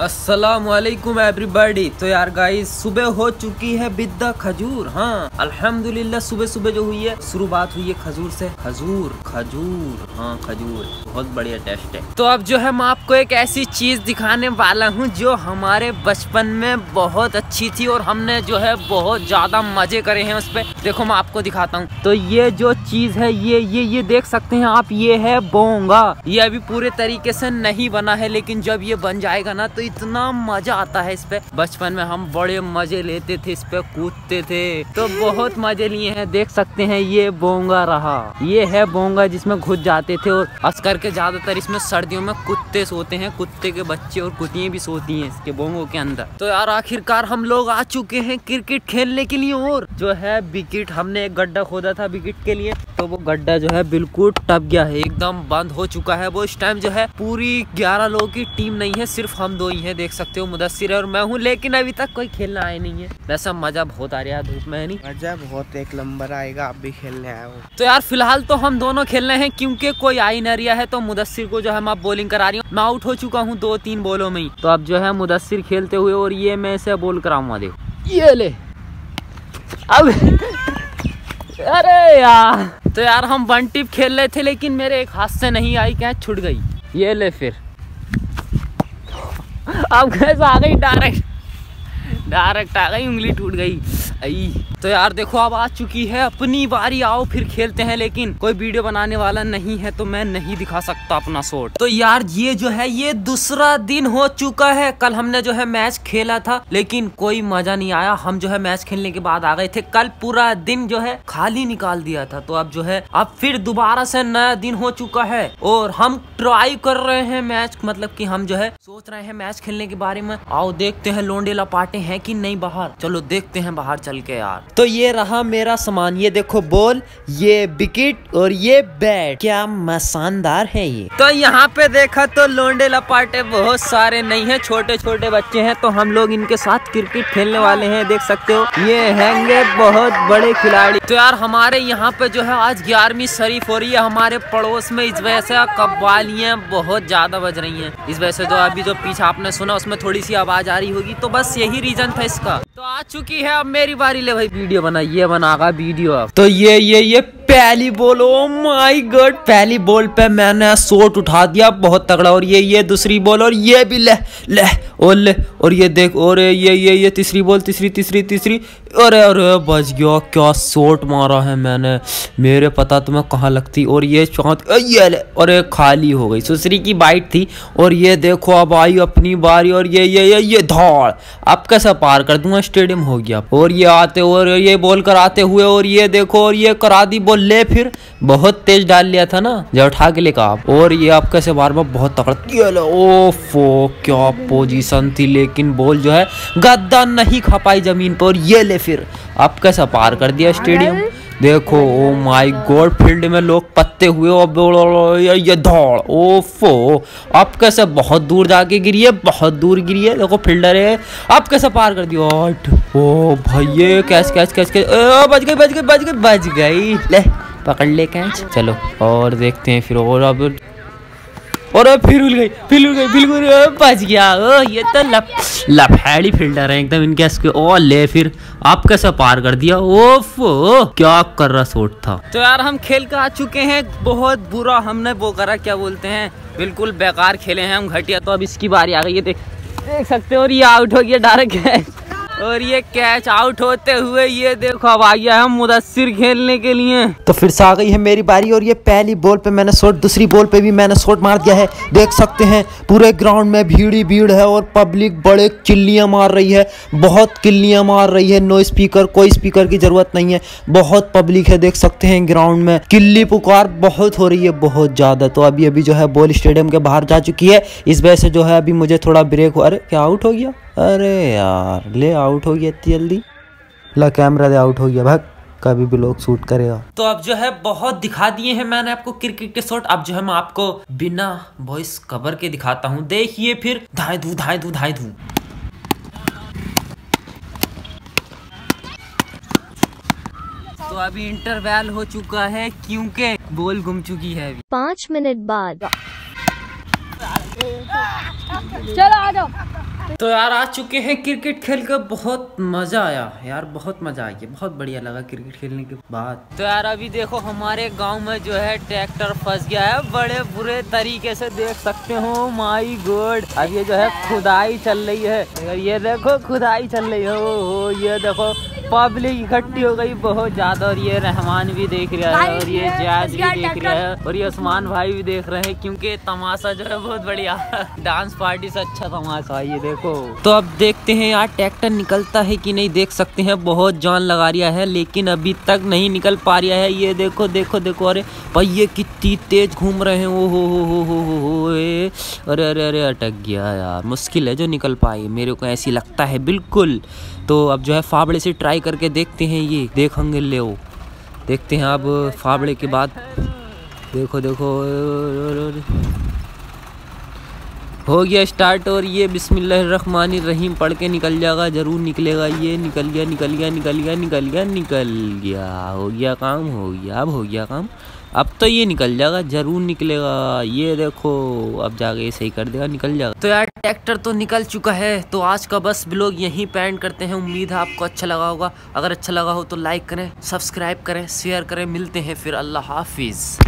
अस्सलाम वालेकुम एवरीबॉडी तो यार गाइस सुबह हो चुकी है बिद्दा खजूर। हाँ अल्हम्दुलिल्लाह, सुबह सुबह जो हुई है, शुरुआत हुई है खजूर से। खजूर खजूर। हाँ खजूर। बहुत बढ़िया टेस्ट है। तो अब जो है, मैं आपको एक ऐसी चीज़ दिखाने वाला हूँ, जो हमारे बचपन में बहुत अच्छी थी और हमने जो है, बहुत ज़्यादा मज़े करे हैं उस पर देखो, मैं आपको दिखाता हूँ। तो ये जो चीज़ है, ये ये ये देख सकते हैं आप, ये है बोंगा। ये अभी पूरे तरीके से नहीं बना है, लेकिन जब ये बन जाएगा ना तो इतना मज़ा आता है इस पे। बचपन में हम बड़े मज़े लेते थे, इस पे कूदते थे। तो बहुत मज़े लिए हैं। देख सकते हैं, ये बोंगा रहा। ये है बोंगा जिसमें घुस जाते थे और अस्कर के ज़्यादातर इसमें सर्दियों में कुत्ते सोते हैं। कुत्ते के बच्चे और कुतियाँ भी सोती हैं इसके बोंगों के अंदर। तो यार, आखिरकार हम लोग आ चुके हैं क्रिकेट खेलने के लिए और जो है विकेट, हमने एक गड्ढा खोदा था विकेट के लिए। तो वो गड्ढा जो है बिल्कुल टप गया है। एकदम बंद हो चुका है। वो इस टाइम जो है पूरी ग्यारह लोगों की टीम नहीं है, सिर्फ़ हम दो ही हैं देख सकते हो मुदस्सिर है और मैं हूँ लेकिन अभी तक कोई खेलना आया नहीं है। वैसा मज़ा बहुत आ रहा है धूप में है नहीं? मज़ा बहुत एक नंबर आएगा आप भी खेलने आए हो। तो यार फ़िलहाल तो हम दोनों खेल रहे हैं क्योंकि कोई आ ही नहीं रहा है तो मुदस्सिर को जो है मैं बॉलिंग करा रही हूँ। मैं आउट हो चुका हूँ दो तीन बॉलों में ही। तो अब जो है मुदस्सिर खेलते हुए और ये मैं इसे बॉल कराऊँगा देखो। ये ले। अब अरे यार। तो यार हम वन टिप खेल रहे थे लेकिन मेरे एक हाथ से नहीं आई कैच छुट गई? ये ले फिर। अब कैसे आ गई डायरेक्ट डायरेक्ट आ गई उंगली टूट गई। आई। तो यार देखो, अब आ चुकी है अपनी बारी। आओ फिर खेलते हैं, लेकिन कोई वीडियो बनाने वाला नहीं है तो मैं नहीं दिखा सकता अपना शॉट तो यार ये जो है, ये दूसरा दिन हो चुका है। कल हमने जो है मैच खेला था, लेकिन कोई मज़ा नहीं आया। हम जो है मैच खेलने के बाद आ गए थे। कल पूरा दिन जो है खाली निकाल दिया था। तो अब जो है, अब फिर दोबारा से नया दिन हो चुका है, और हम ट्राई कर रहे हैं मैच मतलब की हम जो है सोच रहे हैं मैच खेलने के बारे में। आओ देखते हैं लोंडेला पाटे हैं कि नहीं बाहर। चलो देखते हैं बाहर चल के यार। तो ये रहा मेरा सामान। ये देखो बॉल ये विकेट और ये बैट। क्या मैं शानदार है ये। तो यहाँ पे देखा तो लोंडे लपाटे बहुत सारे नहीं है छोटे छोटे बच्चे हैं तो हम लोग इनके साथ क्रिकेट खेलने वाले हैं देख सकते हो। ये हैंगे बहुत बड़े खिलाड़ी। तो यार हमारे यहाँ पे जो है आज ग्यारहवीं शरीफ हो रही है। हमारे पड़ोस में इस वजह से कब्बालियाँ बहुत ज़्यादा बज रही हैं। इस वजह से जो अभी जो पीछे आपने सुना उसमें थोड़ी सी आवाज़ आ रही होगी। तो बस यही रीजन था इसका। तो आ चुकी है, अब मेरी बारी ले भाई, वीडियो बना ये बनागा वीडियो तो ये ये ये पहली बॉल ओ माय गॉड पहली बॉल पे मैंने शॉट उठा दिया, बहुत तगड़ा, और ये ये दूसरी बॉल और ये भी ले ले और ले और ये देख, और ये ये ये तीसरी बॉल तीसरी तीसरी तीसरी, अरे अरे, बच गया, क्या शॉट मारा है मैंने, मेरे पता तुम्हें कहाँ लगती, और ये चौथ ये ले अरे, खाली हो गई सुसरी की बाइट थी, और ये देखो, अब आई अपनी बारी, और ये ये ये ये धौड़ अब कैसे पार कर दूँगा स्टेडियम हो गया, और ये आते, और ये बॉल कराते हुए, और ये देखो, और ये करा दी बॉल ले फिर बहुत तेज डाल लिया था ना, जब उठा के लेकर आप। और ये आप कैसे बार बार बहुत तकड़ा फो क्या पोजीशन थी, लेकिन बॉल जो है गद्दा नहीं खा पाई ज़मीन पर। ये ले फिर। आप कैसा पार कर दिया स्टेडियम? देखो ओ माय गॉड फ़ील्ड में लोग पत्ते हुए और ये दौड़ ओफो, अब कैसे बहुत दूर जाके गिरी है, बहुत दूर गिरी है, देखो फील्डर है, अब कैसे पार कर दिया ओ भाई ये कैच कैच कैच कैच बच गई बच गई बच गई बच गई, ले, पकड़ ले, कैच, चलो, और देखते हैं फिर, और अब और फिर उल गई, फिर उल गई, बिल्कुल बच गया। ओ, ये तो लप, लफेड़ी फील्डर है एकदम इनके इसके। ओ, ले फिर आप कैसे पार कर दिया। ओफ क्या कर रहा शॉट था? तो यार, हम खेल कर आ चुके हैं। बहुत बुरा हमने वो करा, क्या बोलते हैं? बिल्कुल बेकार खेले हैं हम, घटिया। तो अब इसकी बारी आ गई है, देख देख सकते हो, और ये आउट हो गया डायरेक्ट और ये कैच आउट होते हुए ये देखो, अब आ गया है मुदस्सिर खेलने के लिए। तो फिर से आ गई है मेरी बारी, और ये पहली बॉल पे मैंने शॉट दूसरी बॉल पे भी मैंने शॉट मार दिया है। देख सकते हैं, पूरे ग्राउंड में भीड़ ही भीड़ है, और पब्लिक बड़े चिल्लियाँ मार रही है, बहुत किल्लियाँ मार रही है। नो स्पीकर कोई स्पीकर की ज़रूरत नहीं है, बहुत पब्लिक है, देख सकते हैं ग्राउंड में। किल्ली पुकार बहुत हो रही है, बहुत ज़्यादा। तो अभी अभी जो है बॉल स्टेडियम के बाहर जा चुकी है। इस वजह से जो है, अभी मुझे थोड़ा ब्रेक हो अरे, क्या आउट हो गया? अरे यार ले आउट हो गया इतनी जल्दी? ला कैमरा दे आउट हो गया भाग कभी भी लोग शूट करेगा। तो अब जो है बहुत दिखा दिए हैं मैंने आपको क्रिकेट के शॉट अब जो है मैं आपको बिना वॉइस कवर के दिखाता हूँ। देखिए फिर धाए धू धाए धू धाए धू। तो अभी इंटरवैल हो चुका है क्योंकि बॉल घूम चुकी है अभी। पाँच मिनट बाद। चलो आ जाओ। तो यार आ चुके हैं क्रिकेट खेल कर बहुत मज़ा आया। यार बहुत मज़ा आ गया बहुत बढ़िया लगा क्रिकेट खेलने के बाद। तो यार अभी देखो हमारे गाँव में जो है ट्रैक्टर फंस गया है बड़े बुरे तरीके से देख सकते हो। माई गोड अब ये जो है खुदाई चल रही है। ये देखो खुदाई चल रही है। ओ, हो ये देखो पब्लिक इकट्ठी हो गई बहुत ज़्यादा और ये रहमान भी देख रहा है और ये जाज भी देख रहा है और ये उस्मान भाई भी देख रहे हैं क्योंकि तमाशा जो है बहुत बढ़िया डांस पार्टी से अच्छा तमाशा ये देखो। तो अब देखते हैं यार ट्रैक्टर निकलता है कि नहीं देख सकते हैं बहुत जान लगा रिया है लेकिन अभी तक नहीं निकल पा रहा है ये देखो देखो देखो अरे पहिए कितनी तेज घूम रहे हैं ओ हो हो हो हो हो हो अरे अरे अरे अटक गया यार मुश्किल है जो निकल पाए मेरे को ऐसी लगता है बिल्कुल। तो अब जो है फावड़े से ट्राई करके देखते हैं ये। देखेंगे, ले देखते हैं अब फावड़े के बाद। देखो देखो, हो गया स्टार्ट और ये बिस्मिल्लाहिर्रहमानिर्रहीम पढ़ के निकल जाएगा, ज़रूर निकलेगा ये। निकल गया निकल गया निकल गया निकल गया निकल गया। हो गया काम, हो गया, अब हो गया काम। अब तो ये निकल जाएगा, ज़रूर निकलेगा। ये देखो, अब जाके ये सही कर देगा, निकल जाएगा। तो यार ट्रैक्टर तो निकल चुका है। तो आज का बस ब्लॉग यहीं पैंट करते हैं। उम्मीद है आपको अच्छा लगा होगा। अगर अच्छा लगा हो तो लाइक करें सब्सक्राइब करें शेयर करें। मिलते हैं फिर। अल्लाह हाफिज़।